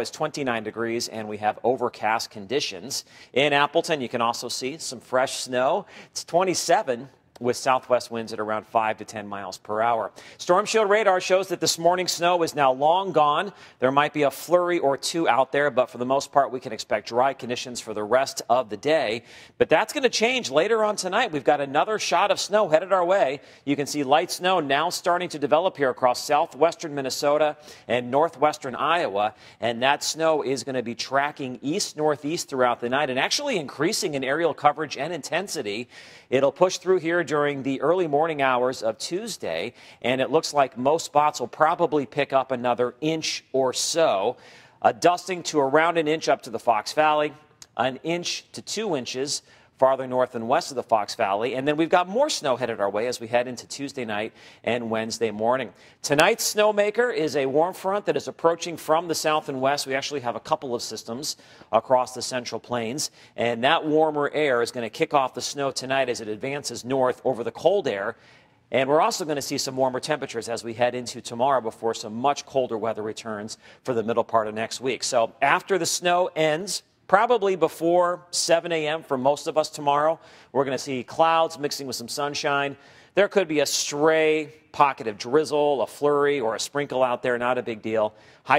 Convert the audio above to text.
is 29 degrees and we have overcast conditions. In Appleton, you can also see some fresh snow. It's 27 with southwest winds at around 5 to 10 miles per hour. Storm Shield radar shows that this morning snow is now long gone. There might be a flurry or two out there, but for the most part, we can expect dry conditions for the rest of the day. But that's going to change later on tonight. We've got another shot of snow headed our way. You can see light snow now starting to develop here across southwestern Minnesota and northwestern Iowa. And that snow is going to be tracking east northeast throughout the night and actually increasing in aerial coverage and intensity. It'll push through here during the early morning hours of Tuesday, and it looks like most spots will probably pick up another inch or so. A dusting to around an inch up to the Fox Valley, an inch to two inches farther north and west of the Fox Valley. And then we've got more snow headed our way as we head into Tuesday night and Wednesday morning. Tonight's snowmaker is a warm front that is approaching from the south and west. We actually have a couple of systems across the central plains. And that warmer air is going to kick off the snow tonight as it advances north over the cold air. And we're also going to see some warmer temperatures as we head into tomorrow before some much colder weather returns for the middle part of next week. So after the snow ends, Probably before 7 a.m. for most of us tomorrow, we're going to see clouds mixing with some sunshine. There could be a stray pocket of drizzle, a flurry, or a sprinkle out there, not a big deal. High